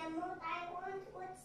Mammoth I want? What's